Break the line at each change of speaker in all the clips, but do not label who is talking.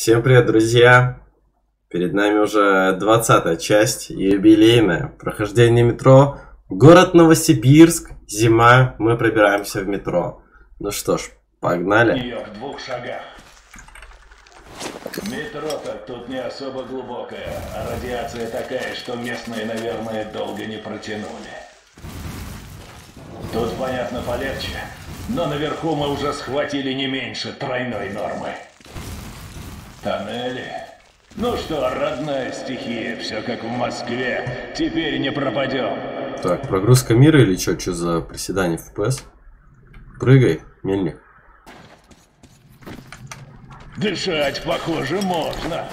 Всем привет, друзья! Перед нами уже 20 часть, юбилейная. Прохождение метро. Город Новосибирск. Зима. Мы пробираемся в метро. Ну что ж, погнали.
Ее в двух шагах. Метро-то тут не особо глубокое, а радиация такая, что местные, наверное, долго не протянули. Тут, понятно, полегче, но наверху мы уже схватили не меньше тройной нормы. Тоннели. Ну что, родная стихия, все как в Москве, теперь не пропадем.
Так, прогрузка мира или что? Что за приседание в FPS? Прыгай, мельник.
Дышать, похоже, можно.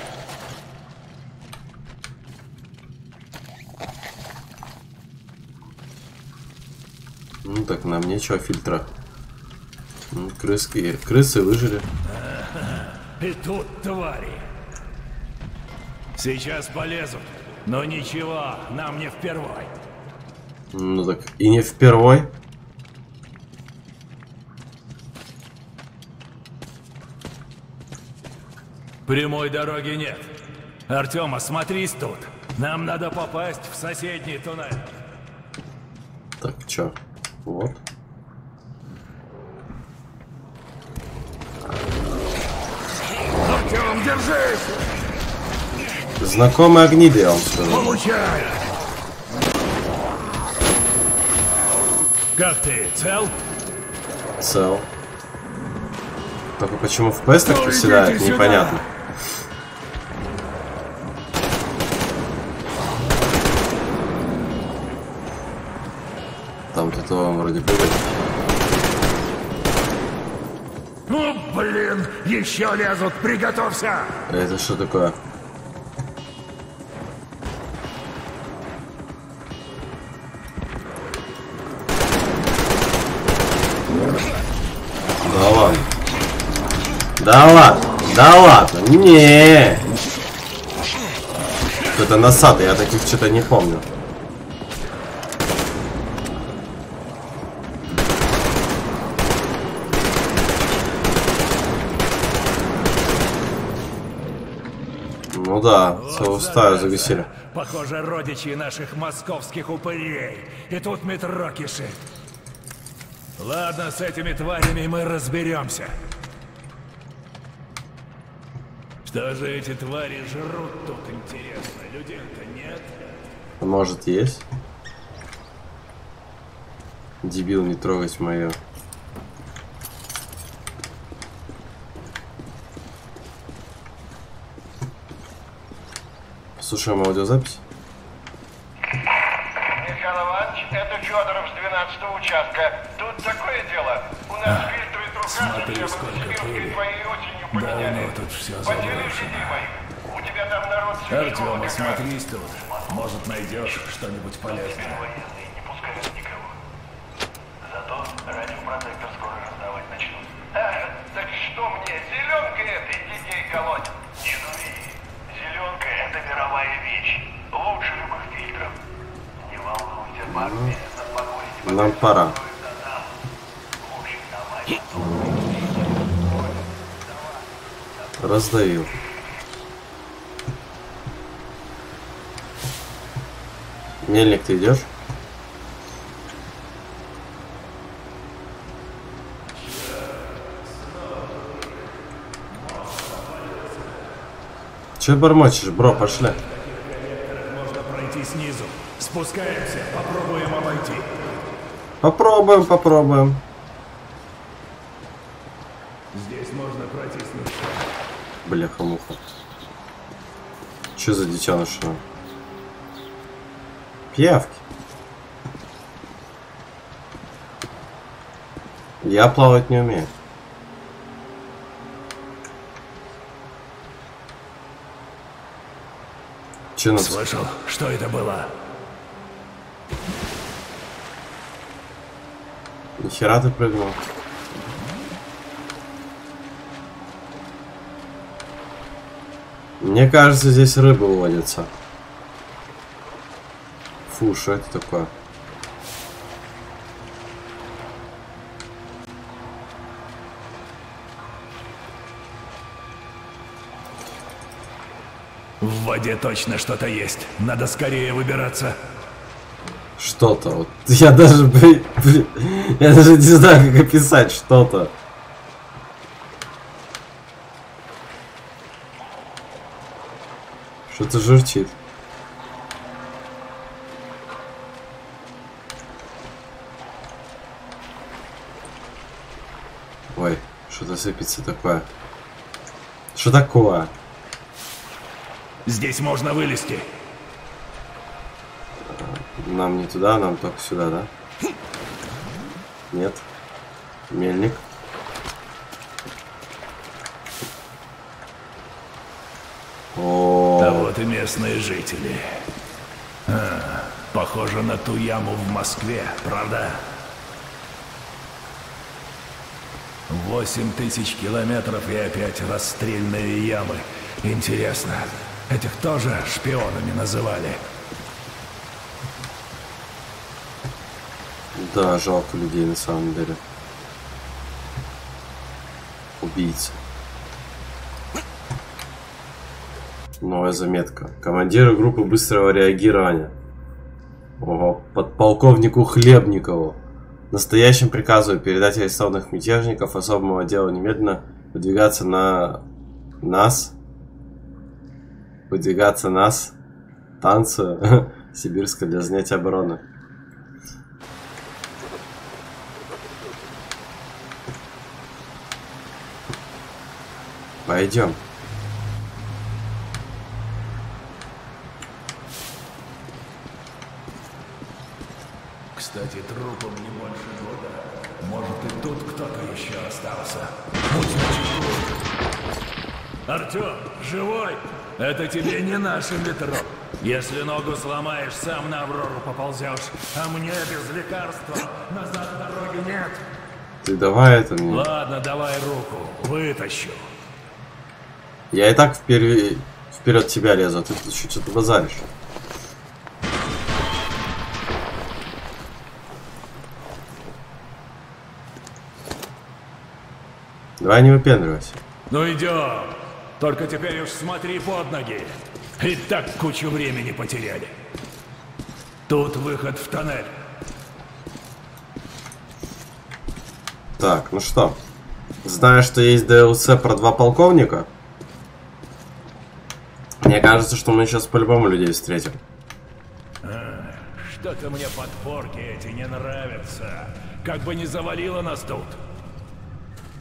Ну так, нам нечего фильтра. Ну, крыски, крысы выжили.
И тут твари. Сейчас полезут. Но ничего, нам не впервой.
Ну так, и не впервой.
Прямой дороги нет. Артем, осмотрись тут. Нам надо попасть в соседний туннель.
Так, чё? Вот.
Артем, держись!
Знакомые огни, да я вам скажу.
Получай! Как ты, цел?
Цел. Только почему FPS так приседает,
идите сюда.
непонятно. Там кто-то вроде прыгает.
Ну, блин, еще лезут, приготовься!
А Это что такое? Да ладно. Да ладно. Да ладно. Не. Это насады, я таких что-то не помню. Ну целую стаю загасили.
Похоже, родичи наших московских упырей. И тут метро кишит. Ладно, с этими тварями мы разберемся. Что же эти твари жрут тут, интересно? Людей-то нет?
Может есть? Дебил, не трогать мое. Слушаем аудиозапись.
Михаил Иванович, это Федоров с 12 участка. Тут такое дело. У нас фильтры
смотри,
труханы
сколько пыли.
твоей осенью
Давно тут все заброшено.
У тебя там народ
Артем, осмотрись тут. Может, найдешь что-нибудь полезное.
Военные не пускают никого. Зато радиопротектор скоро раздавать начнут. А, так что мне, зеленка этой детей колоть? Не дури. Зеленка — это мировая вещь. Лучше любых фильтров. Не волнуйся, парни, на
Нам пора. Раздавил. Мельник, ты идешь? Че бормочешь, бро, пошли.
Можно пройти снизу. Спускаемся, попробуем обойти.
Попробуем, попробуем.
Здесь можно протиснуться.
Бляха-муха. Че за детеныш? а? Пиявки. Я плавать не умею. Че надо?
Слышал, что это было?
Нихера ты прыгнул. Мне кажется, здесь рыбы водятся. Фу, что это такое?
В воде точно что-то есть. Надо скорее выбираться.
Что-то. Вот. Я даже, блин, блин, я даже не знаю, как описать что-то. Что-то журчит. Ой, что-то сыпется такое. Что такое?
Здесь можно вылезти.
Нам не туда, нам только сюда, да? Нет. Мельник. О,
А вот и местные жители. А, похоже на ту яму в Москве, правда? Восемь тысяч километров и опять расстрельные ямы. Интересно, этих тоже шпионами называли?
Да, жалко людей на самом деле. Убийцы. Новая заметка. Командиры группы быстрого реагирования. Ого, подполковнику Хлебникову. Настоящим приказываю передать арестованных мятежников особому отделу немедленно выдвигаться на нас. Выдвигаться нас. Танцию. Сибирска для занятия обороны. Пойдем.
Кстати, трупам не больше года. Может, и тут кто-то еще остался. Будь начеку. Артем, живой? Это тебе не наше метро. Если ногу сломаешь, сам на Аврору поползешь. А мне без лекарства назад дороги нет.
Ты давай это мне.
Ладно, давай руку. Вытащу.
Я и так вперед, вперед тебя лезу, а ты тут еще что-то базаришь. Давай не выпендривайся.
Ну идем. Только теперь уж смотри под ноги. И так кучу времени потеряли. Тут выход в тоннель.
Так, ну что? Знаешь, что есть DLC про два полковника? Мне кажется, что мы сейчас по-любому людей встретим.
Что-то мне подпорки эти не нравятся. Как бы не завалило нас тут.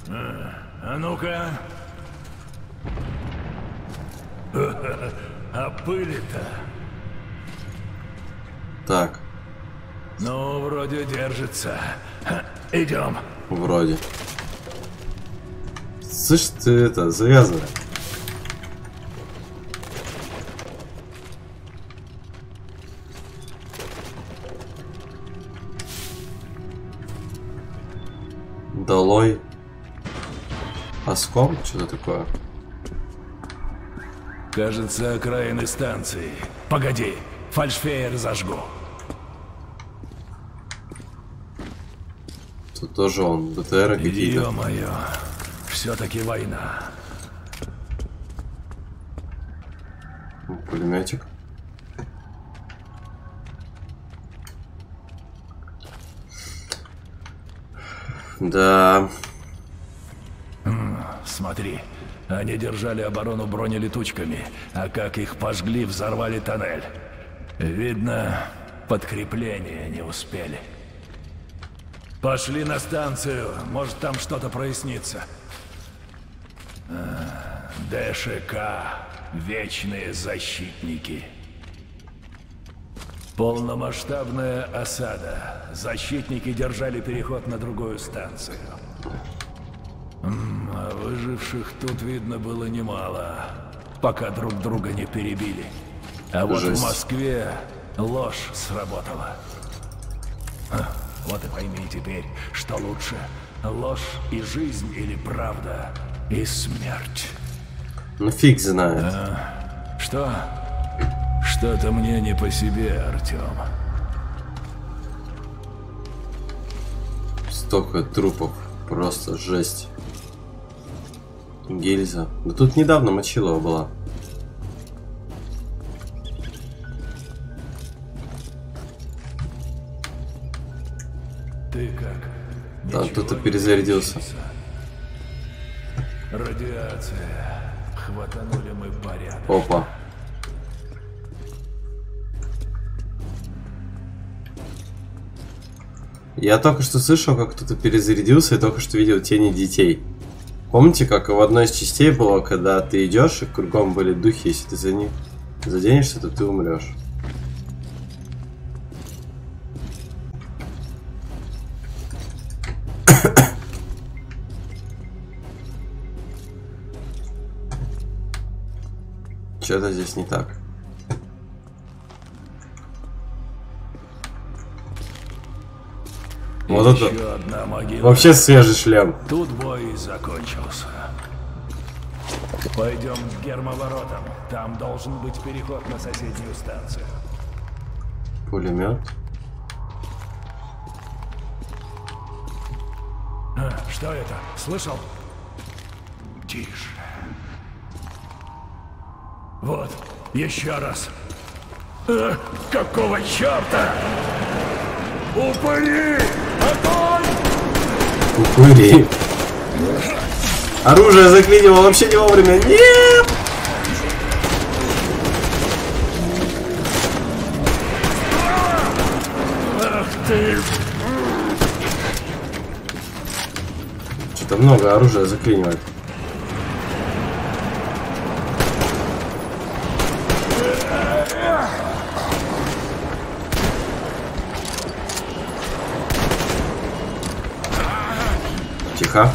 А, а ну-ка. А пыли-то?
Так,
Ну, вроде держится. Идем.
вроде. Слышь, ты это, завязывай. Долой. Оском? Что-то такое.
Кажется, окраины станции. Погоди, фальшфейер зажгу.
Тут тоже он, БТР какие-то.
Ё-моё, все-таки война.
Пулеметик. Да,
Смотри, они держали оборону бронелетучками, а как их пожгли, взорвали тоннель. Видно, подкрепления не успели. Пошли на станцию, может там что-то прояснится. А, ДШК, вечные защитники. Полномасштабная осада. Защитники держали переход на другую станцию. М, А выживших тут видно было немало, пока друг друга не перебили. А вот
Жесть.
в Москве ложь сработала. Ха, Вот и пойми теперь, что лучше, ложь и жизнь или правда и смерть.
ну фиг знает.
Что? Что-то мне не по себе, Артем.
Столько трупов. Просто жесть. Гильза. Да тут недавно Мочилова была. Ты
как?
Да,
кто-то
перезарядился.
Радиация. Хватанули мы порядок.
Опа. Я только что слышал, как кто-то перезарядился, и только что видел тени детей. Помните, как в одной из частей было, когда ты идешь, и кругом были духи, если ты за них заденешься, то ты умрешь. Что-то здесь не так. Вот это
одна могила.
вообще свежий шлем.
Тут бой закончился. Пойдем к гермоворотам. Там должен быть переход на соседнюю станцию.
Пулемет.
А, что это? Слышал? Тише. Вот, еще раз. А, какого черта? Упыри!
Упыри. Оружие заклинило вообще не вовремя. Нет! Что-то много оружия заклинивает. Тихо.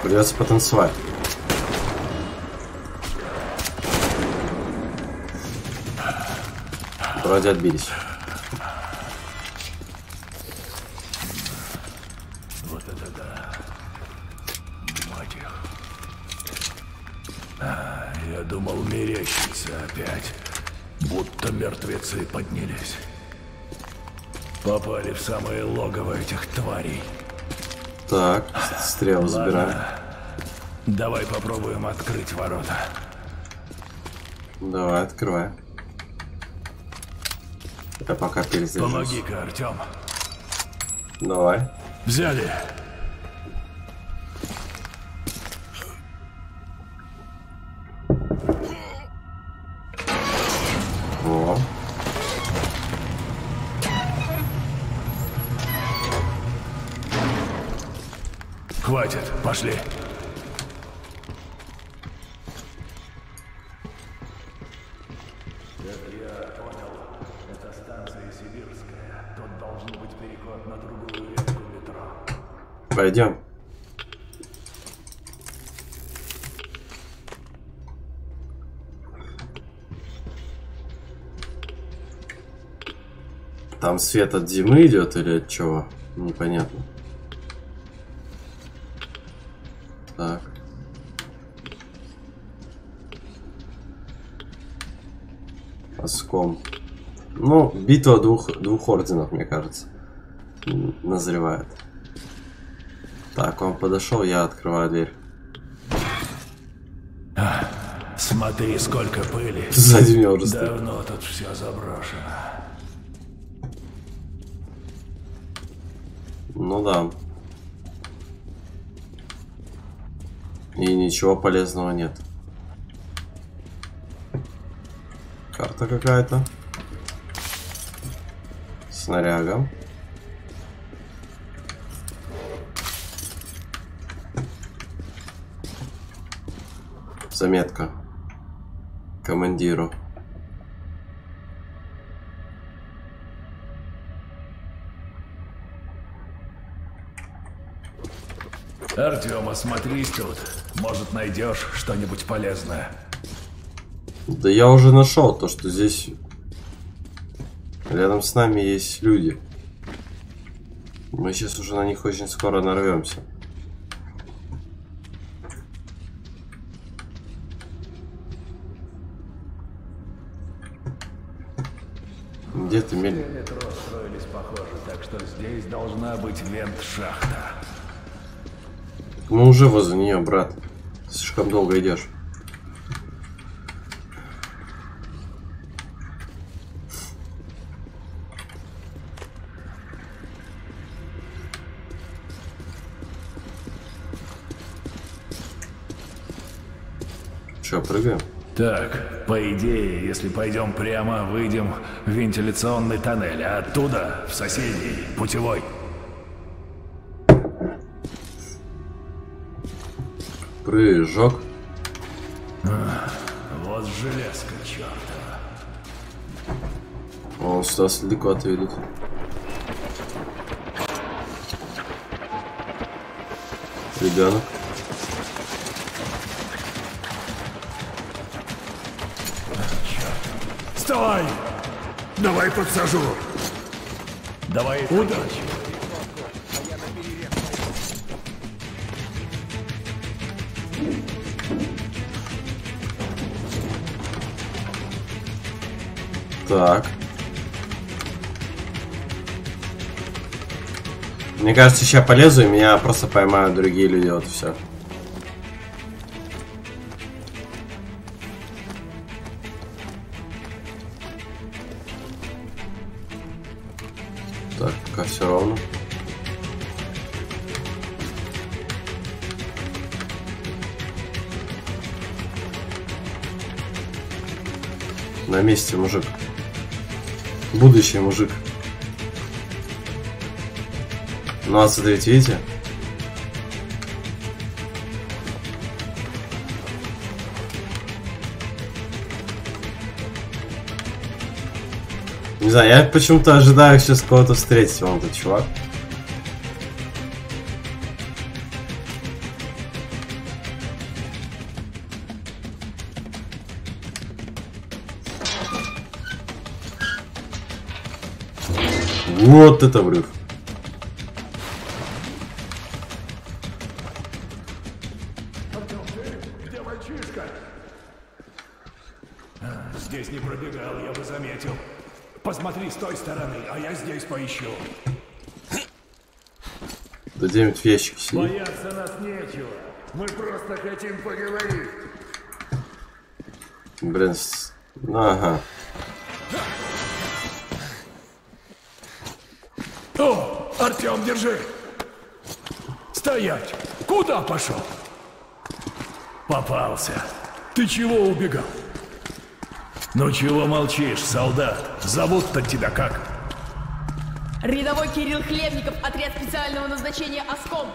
Придется потанцевать. Вроде отбились.
Вот это да. Мать их. А, я думал, мерещится опять. Будто мертвецы поднялись. Попали в самое логово этих.
Так, стрелы забираем.
Ладно. Давай попробуем открыть ворота.
Давай, открывай. Я пока перезаряжусь.
Помоги-ка, Артем.
Давай.
Взяли. Метро.
Пойдем. Там свет от зимы идет или от чего? Непонятно. Так. Оском. Ну, битва двух, двух орденов, мне кажется, назревает. Так, он подошел, я открываю дверь.
Смотри, сколько пыли.
Сзади меня уже стоит.
Давно тут все заброшено.
Ну да. И ничего полезного нет. Карта какая-то. Снаряга. Заметка. Командиру.
Артем, осмотрись тут. Может, найдешь что-нибудь полезное.
Да я уже нашел то, что здесь рядом с нами есть люди. Мы сейчас уже на них очень скоро нарвемся. Где ты, Мель?
Метро строились похоже, так что здесь должна быть вент-шахта.
Мы уже возле нее, брат. Слишком долго идешь. Че, прыгаем?
Так, по идее, если пойдем прямо, выйдем в вентиляционный тоннель, а оттуда в соседний, путевой.
Прыжок.
Вот железка чертова.
О, сюда далеко отведут. Ребенок.
Вставай! Давай подсажу. Давай удачи.
Так. Мне кажется, сейчас полезу, и меня просто поймают другие люди, вот все. Месте, мужик. Будущий мужик. Ну, а смотрите, видите? Не знаю, я почему-то ожидаю сейчас кого-то встретить, вон этот чувак. Вот это врыв.
Где мальчишка? А, Здесь не пробегал, я бы заметил. Посмотри с той стороны, а я здесь поищу.
Да где-нибудь в ящике сидит.
Бояться нас нечего. Мы просто хотим поговорить.
Блин, с- ага.
О, Артем, держи. Стоять. Куда пошел? Попался. Ты чего убегал? Ну чего молчишь, солдат? Зовут-то тебя как?
Рядовой Кирилл Хлебников, отряд специального назначения ОСКОМ.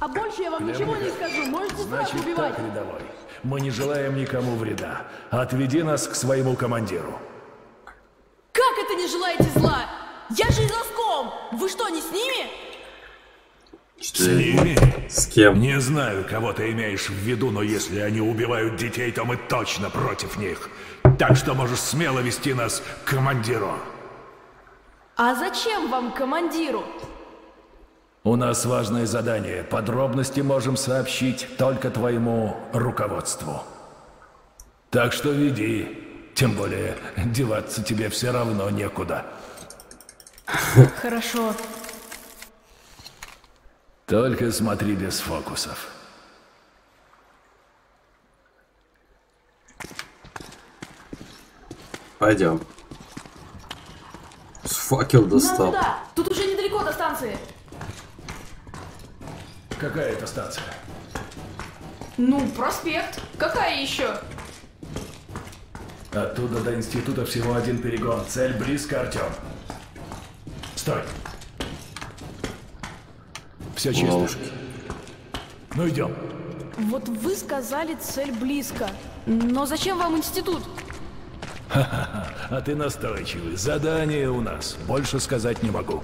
А больше я вам ничего не скажу, можете сразу
Значит
убивать.
так, рядовой. Мы не желаем никому вреда. Отведи нас к своему командиру.
Я же из ОСКОМ! Вы что, не с ними?
С ними?
С кем?
Не знаю, кого ты имеешь в виду, но если они убивают детей, то мы точно против них. Так что можешь смело вести нас к командиру.
А зачем вам командиру?
У нас важное задание. Подробности можем сообщить только твоему руководству. Так что веди. Тем более, деваться тебе все равно некуда.
Хорошо.
Только смотри без фокусов.
Пойдем. С Факел
Нам
достал.
туда! Тут уже недалеко до станции.
Какая это станция?
Ну, проспект. Какая еще?
Оттуда до института всего один перегон. Цель близко, Артем. Стой. Все чисто.
Ловушки.
Ну идем.
Вот вы сказали, цель близко. Но зачем вам институт?
А ты настойчивый. Задание у нас. Больше сказать не могу.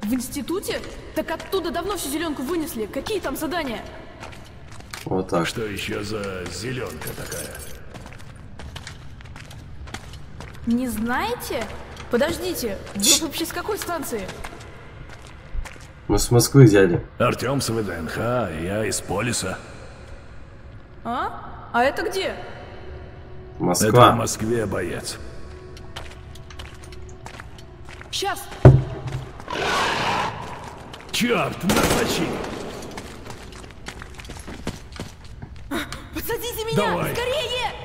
В институте? Так оттуда давно всю зеленку вынесли. Какие там задания?
Вот так.
Что еще за зеленка такая?
Не знаете? Подождите, вы вообще с какой станции?
Мы с Москвы взяли.
Артем с ВДНХ, я из Полиса.
А? А это где?
Это в
Москва.
Москве, боец.
Сейчас.
Черт, назначи!
Подсадите меня!
Давай.
Скорее!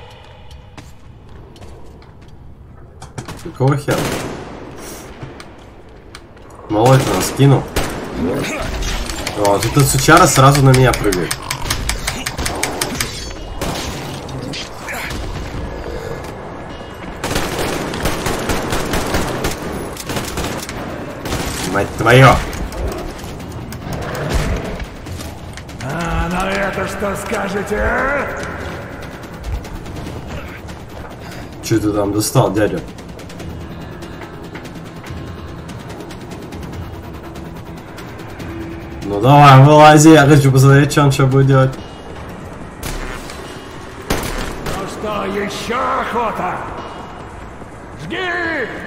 Какого хера? Молодец, скинул. Вот, и тут сучара сразу на меня прыгает. Мать твою!
А на это что скажете?
Че ты там достал, дядя? Ну давай, вылази, я хочу посмотреть, что он сейчас будет делать.
Ну что, еще охота? Жги!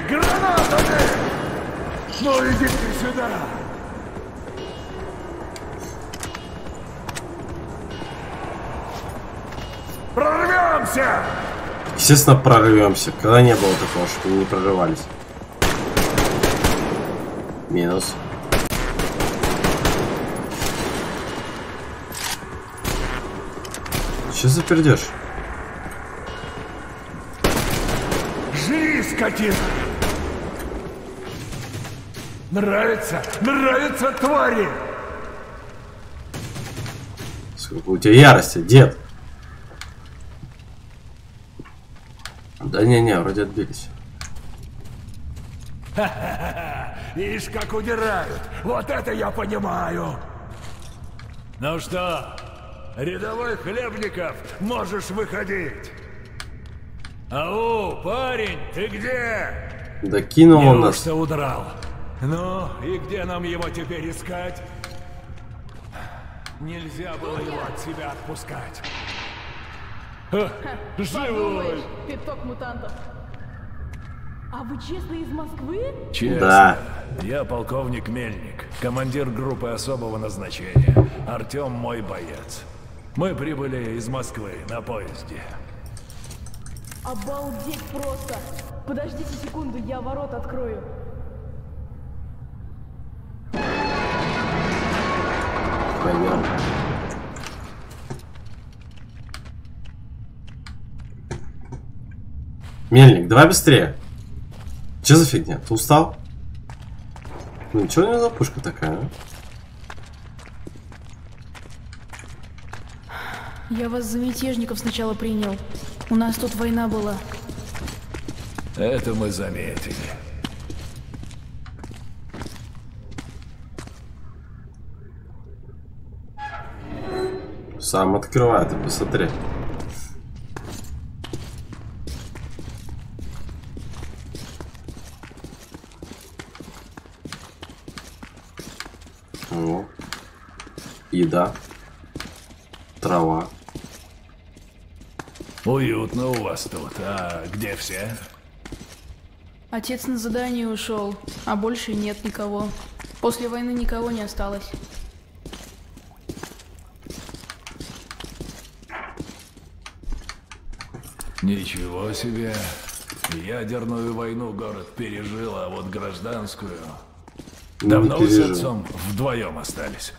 Гранатами! Ну идите сюда! Прорвемся!
Естественно, прорвемся. Когда не было такого, что мы не прорывались. Минус. Что за пердеж?
Жри, скотина! Нравится? Нравится, твари!
Сколько у тебя ярости, дед? Да не-не, вроде отбились.
Ишь, как удирают! Вот это я понимаю! Ну что, рядовой Хлебников, можешь выходить! Ау, парень, ты где?
Да кинул он нас.
Удрал? Ну, и где нам его теперь искать? Нельзя было его от себя отпускать. Ха, Живой!
Пяток мутантов. А вы честно из Москвы?
Честно,
Да.
я полковник Мельник, командир группы особого назначения. Артем мой боец. Мы прибыли из Москвы на поезде.
Обалдеть просто. Подождите секунду, я ворот открою.
Пойдем. Мельник, давай быстрее. Че за фигня? Ты устал? Ну, ничего у него за пушка такая, а?
Я вас за мятежников сначала принял. У нас тут война была.
Это мы заметили.
Сам открывай, ты посмотри. О. Еда. Трава.
Уютно у вас тут. А где все?
Отец на задание ушел, а больше нет никого. После войны никого не осталось.
Ничего себе. Ядерную войну город пережил, а вот гражданскую...
Не
Давно вы с отцом вдвоем остались?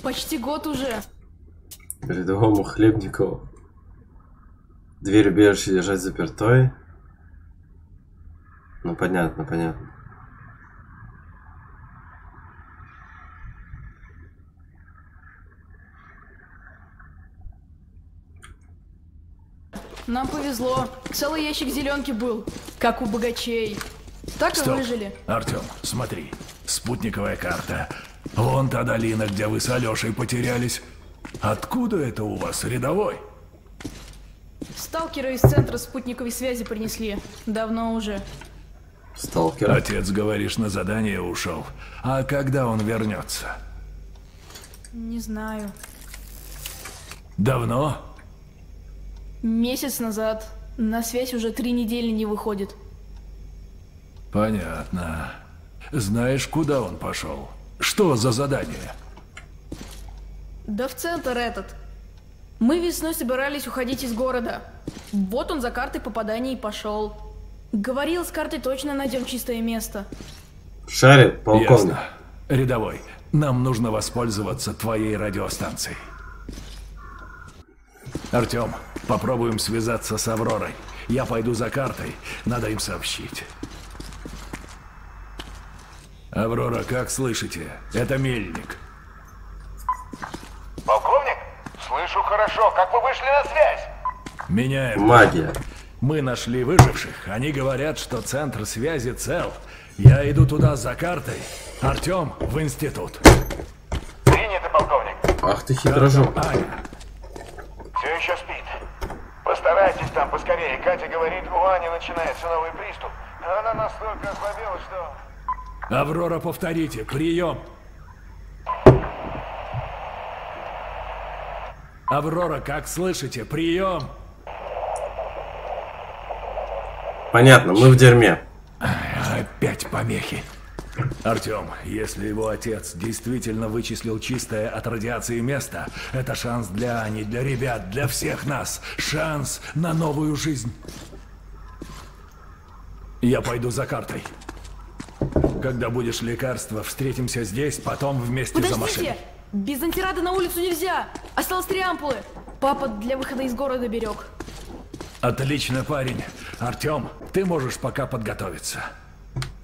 Почти год уже.
Рядовому Хлебникову. Дверь убежища держать запертой. Ну, понятно, понятно.
Нам повезло. Целый ящик зеленки был, как у богачей. Так и
Стоп.
выжили.
Артем, смотри. Спутниковая карта. Вон та долина, где вы с Алешей потерялись. Откуда это у вас, рядовой?
Сталкеры из центра спутниковой связи принесли. Давно уже.
Сталкер.
Отец, говоришь, на задание ушел. А когда он вернется?
Не знаю.
Давно?
Месяц назад. На связь уже три недели не выходит.
Понятно. Знаешь, куда он пошел? Что за задание?
Да в центр этот. Мы весной собирались уходить из города. Вот он за картой попадания и пошел. Говорил, с картой точно найдем чистое место.
Шарит, полковник.
Ясно. Рядовой, нам нужно воспользоваться твоей радиостанцией. Артем, попробуем связаться с Авророй. Я пойду за картой, надо им сообщить. Аврора, как слышите? Это Мельник.
Полковник? Слышу хорошо. Как вы вышли на связь?
Меняем.
Магия.
Мы нашли выживших. Они говорят, что центр связи цел. Я иду туда за картой. Артем в институт.
Принято, полковник.
Ах ты хитрожоп.
Аня,
Все еще спит. Постарайтесь там поскорее. Катя говорит, у Ани начинается новый приступ. Она настолько ослабела, что...
Аврора, повторите. Прием. Аврора, как слышите? Прием.
Понятно, мы в дерьме.
Опять помехи. Артем, если его отец действительно вычислил чистое от радиации место, это шанс для Ани, для ребят, для всех нас. Шанс на новую жизнь. Я пойду за картой. Когда будешь лекарство, встретимся здесь, потом вместе за машиной.
Без антирада на улицу нельзя! Осталось три ампулы! Папа для выхода из города берег.
Отлично, парень. Артем, ты можешь пока подготовиться.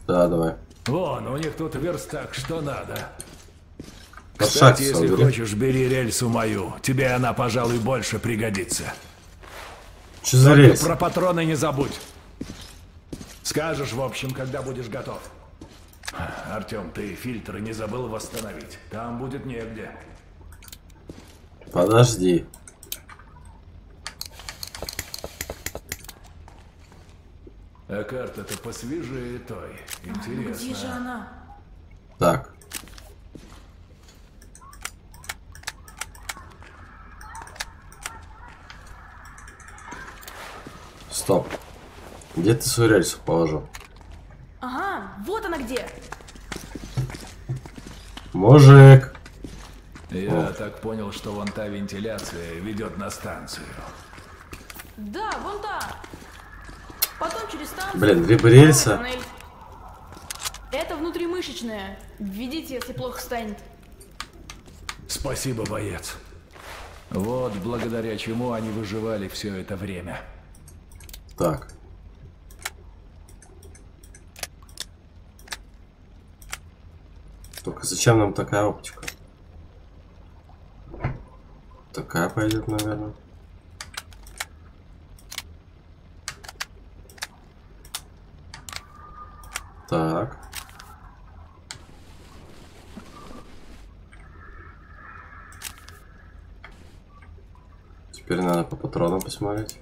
Да, давай.
Вон, у них тут верстак, что надо. Кстати, если хочешь, бери рельсу мою. Тебе она, пожалуй, больше пригодится.
Что за рельс?
про патроны не забудь. Скажешь, в общем, когда будешь готов. Артем, ты фильтры не забыл восстановить. Там будет негде.
Подожди.
А карта-то посвежее той. Интересно.
Где же она?
Так. Стоп. Где ты свою рельсу положил?
Ага, вот она где!
Мужик.
Я так понял, что вон та вентиляция ведет на станцию.
Да, вон та! Потом через станцию...
Блин, либо рельса.
Это внутримышечная. Введите, если плохо станет.
Спасибо, боец. Вот благодаря чему они выживали все это время.
Так. Только зачем нам такая оптика? Такая пойдет, наверное. Так. Теперь надо по патронам посмотреть.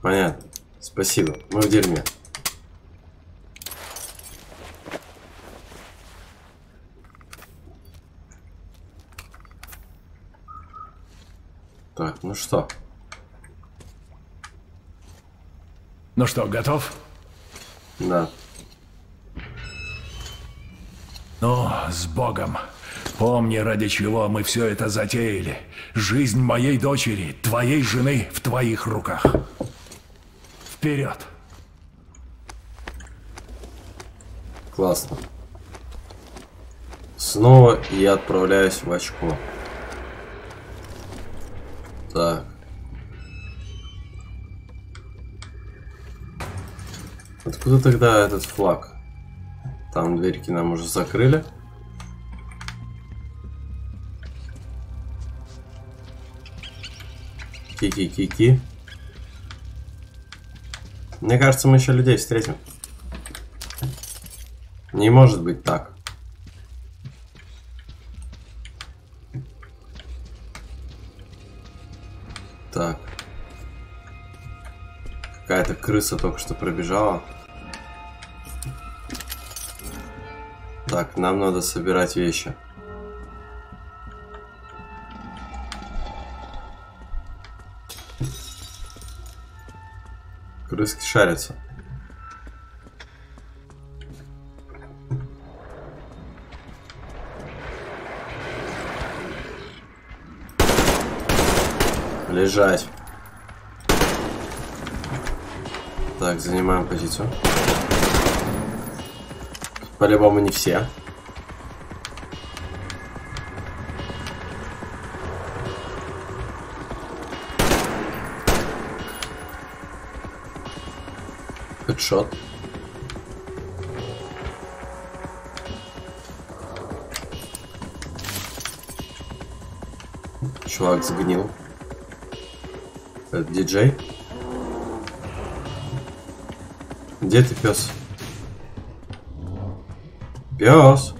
Понятно. Спасибо. Мы в дерьме. Ну что?
Ну что, готов?
Да.
Ну, с Богом. Помни, ради чего мы все это затеяли. Жизнь моей дочери, твоей жены в твоих руках. Вперед!
Классно. Снова я отправляюсь в очко. Так. Откуда тогда этот флаг? Там дверьки нам уже закрыли. Ки-ки-ки-ки. Мне кажется, мы еще людей встретим. Не может быть так. Так. Какая-то крыса только что пробежала. Так, нам надо собирать вещи. Крыски шарятся. Лежать. Так, занимаем позицию. По-любому не все. Хедшот. Чувак сгнил. Это диджей? Где ты, пес? Пес.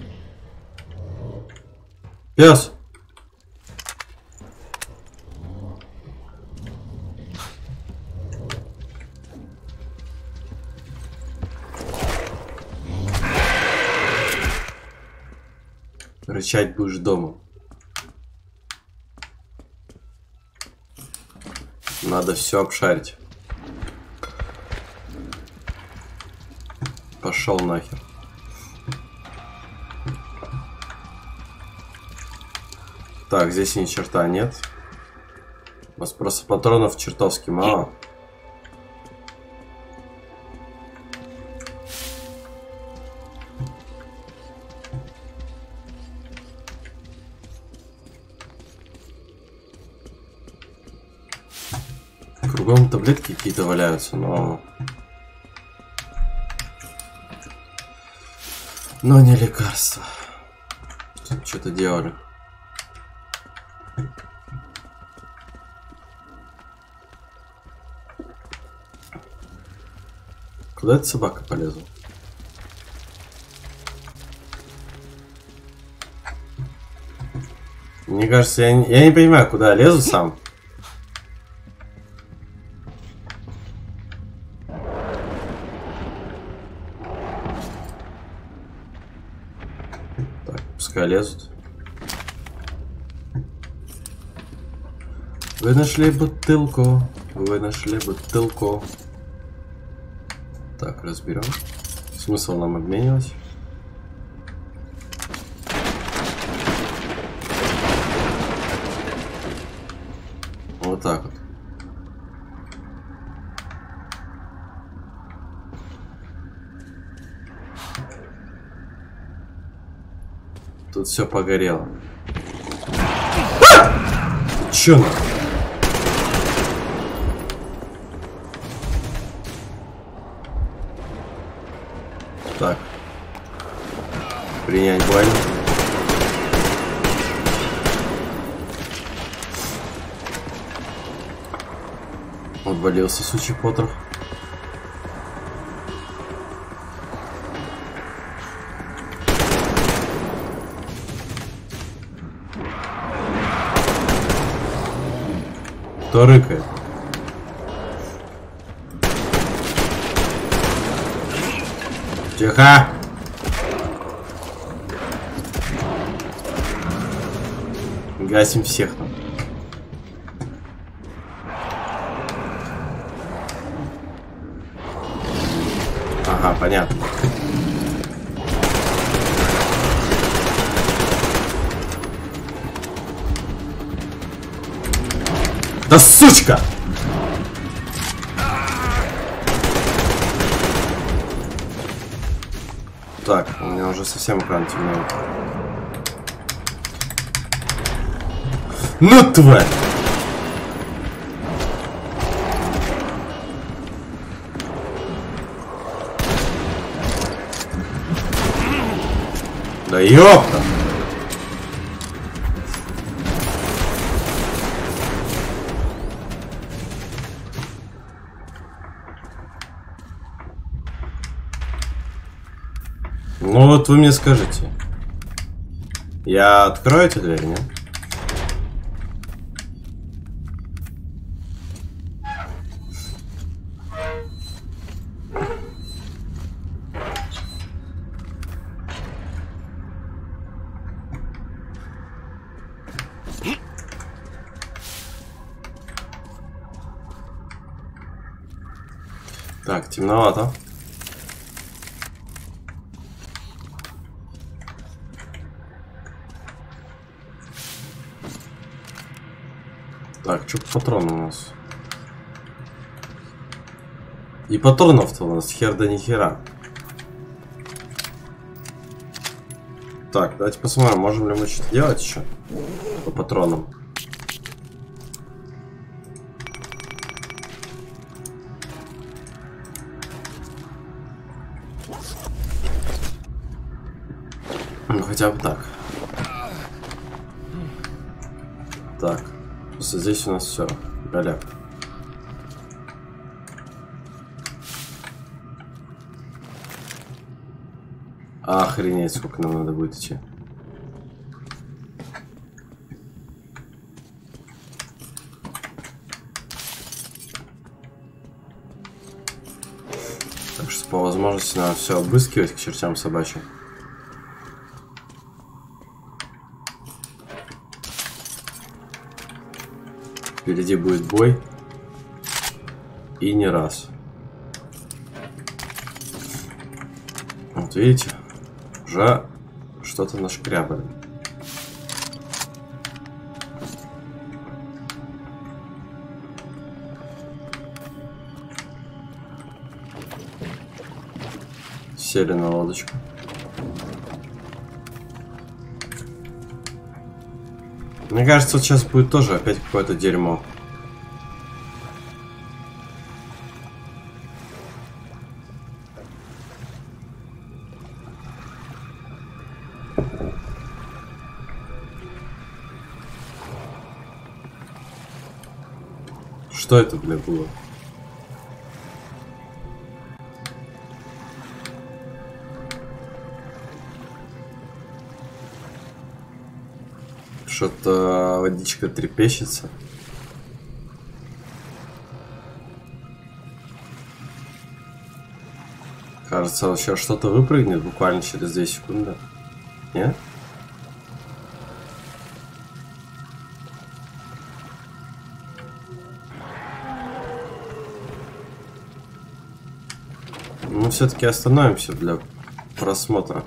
Пес. Рычать будешь дома. Надо все обшарить. Пошел нахер. Так, здесь ни черта нет. У вас просто патронов чертовски мало. Таблетки какие-то валяются, но... Но не лекарства. Что-то делали. Куда эта собака полезла? Мне кажется, я не, я не понимаю, куда я лезу сам. Вы нашли бутылку. Вы нашли бутылку. Так, разберем. Смысл нам обменивать? Вот так вот. Тут все погорело. А! Чё нахуй? Принять бой. Отвалился сучий потрох. Кто рыкает? Тихо! Гасим всех там. Ага, понятно. Да сучка! Так, у меня уже совсем экран темнеет. Ну, тварь! Да ёпта! Ну вот вы мне скажите. Я открою эти двери, нет? Так, темновато. Так, что по патрону у нас? И патронов-то у нас хер да ни хера. Так, давайте посмотрим, можем ли мы что-то делать еще по патронам. Ну, хотя бы так. Так здесь у нас все. Далее. Охренеть, сколько нам надо будет идти. Так что по возможности надо все обыскивать к чертям собачьим. Впереди будет бой. И не раз. Вот видите, уже что-то нашкрябали. Сели на лодочку. Мне кажется, вот сейчас будет тоже опять какое-то дерьмо. Что это, бля, было? Что-то водичка трепещется. Кажется, сейчас что-то выпрыгнет буквально через 2 секунды. Нет? Мы все-таки остановимся для просмотра.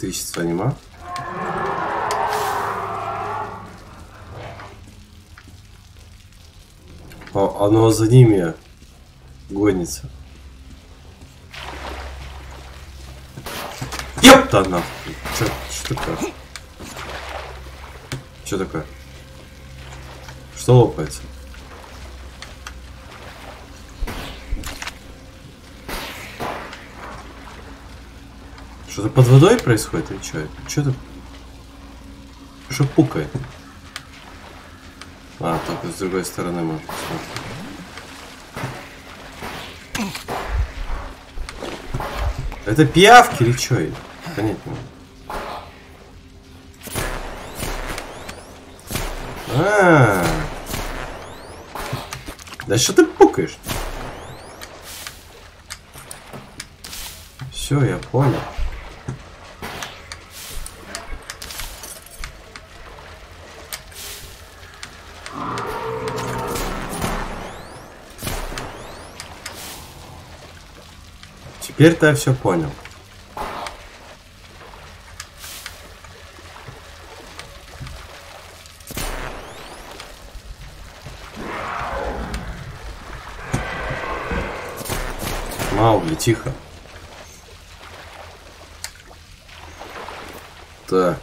Электричество нема. О, оно за ними гонится. Ёпта нахуй! Чё, что такое? Что такое? Что лопается? Что-то под водой происходит или что? Что-то... Что пукает? А, только с другой стороны можно посмотреть. Это пиявки или что? Могу. А, -а, -а. Да что ты пукаешь? Все, я понял. Теперь-то я все понял. Маугли, тихо. Так.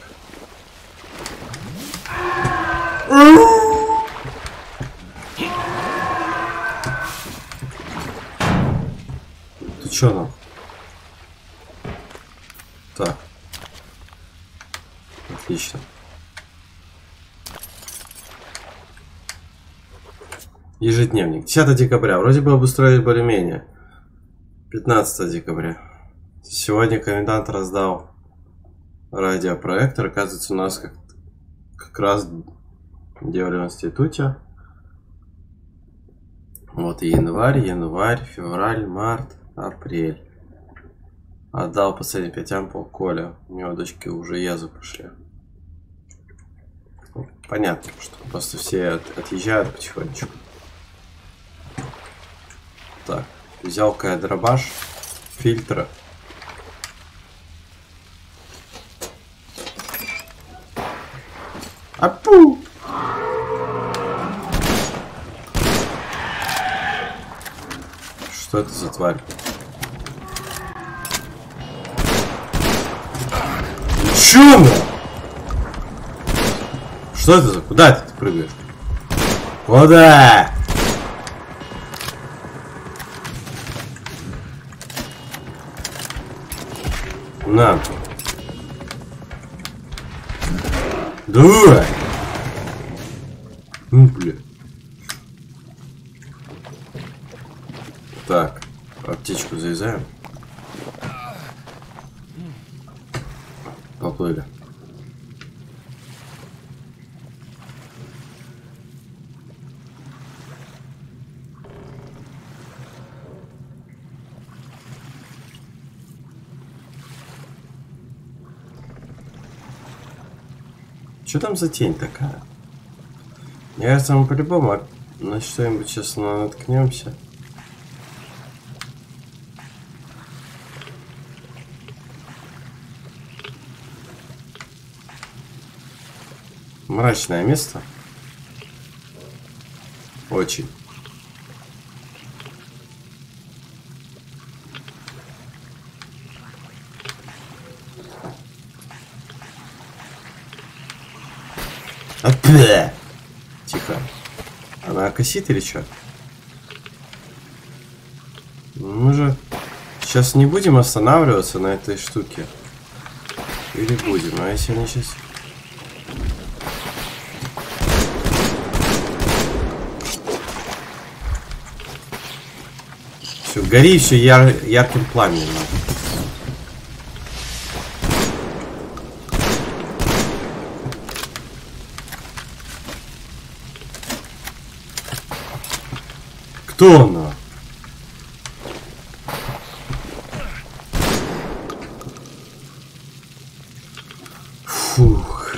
Ты чё нам? Так. Отлично. Ежедневник. 10 декабря. Вроде бы обустроили более-менее. 15 декабря. Сегодня комендант раздал радиопроектор. Оказывается, у нас как, как раз делали в институте. Вот январь, январь, февраль, март, апрель. Отдал последние 5 ампул Коля. У него дочки уже язы пошли. Ну, понятно, что просто все от, отъезжают потихонечку. Так, взял-ка дробаш, фильтра. Апу! Что это за тварь? Чё? Что это за? Куда ты прыгаешь? Куда? На. Давай. Ну, бля. Что там за тень такая? Мне кажется, мы по-любому на что-нибудь сейчас наткнемся. Мрачное место. Очень. Тихо. Она косит или что? Мы же сейчас не будем останавливаться на этой штуке. Или будем, а если они сейчас... Все, гори все яр... ярким пламенем. Кто она? Фух.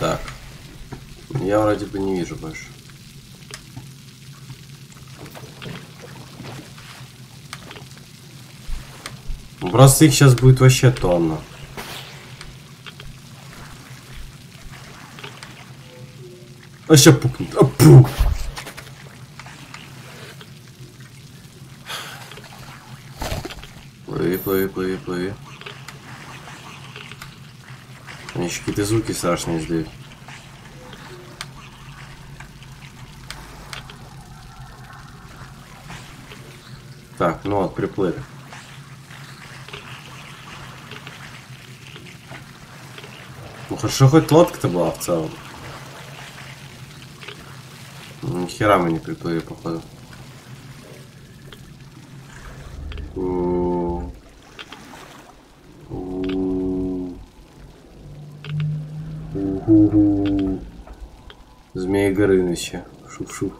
Так. Я вроде бы не вижу больше. Ну, Просто их сейчас будет вообще тонна. А сейчас пукнет. А, пу. Плыви, плыви, плыви, плыви. Они еще какие-то звуки страшные издают. Так, ну вот, приплыли. Хорошо, хоть лодка-то была в целом. Ну, Ни хера мы не приплыли, походу. Змея Горыныча. Шух-шух.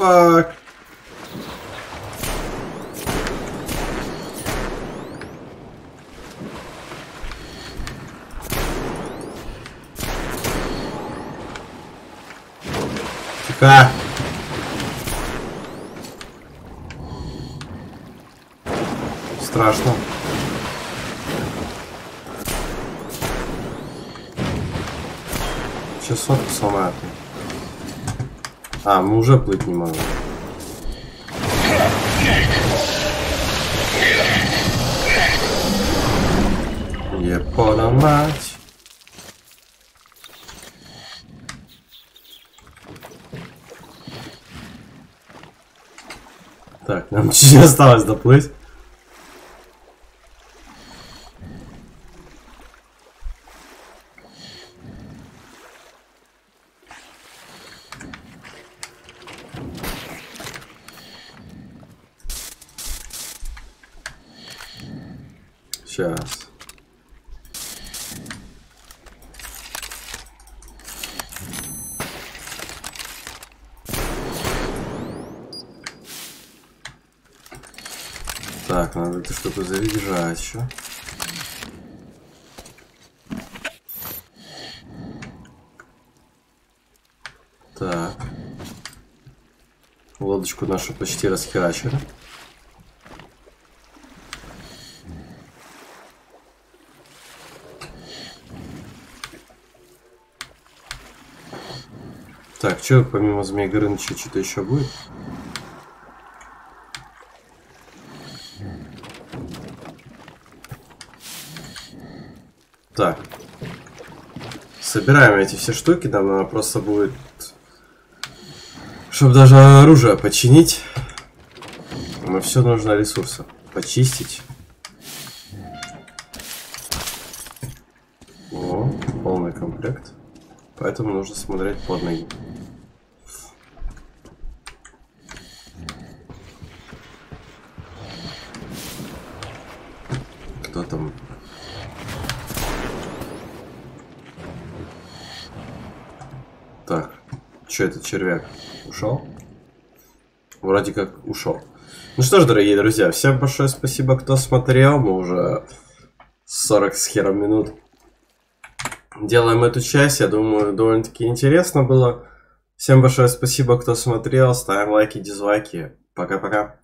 Fuck? Тихо! А, мы уже плыть не можем. Епона мать. Так, нам чуть осталось доплыть. еще. Так. Лодочку нашу почти расхерачили. Так, что помимо Змей Горыныча что-то еще будет? Так. Собираем эти все штуки, нам надо просто будет... Чтобы даже оружие починить. Нам все нужно ресурсы. Почистить. О, полный комплект. Поэтому нужно смотреть под ноги. Кто там? Так, что это червяк? Ушел? Вроде как ушел. Ну что ж, дорогие друзья, всем большое спасибо, кто смотрел. Мы уже 40 с хером минут делаем эту часть. Я думаю, довольно-таки интересно было. Всем большое спасибо, кто смотрел. Ставим лайки, дизлайки. Пока-пока.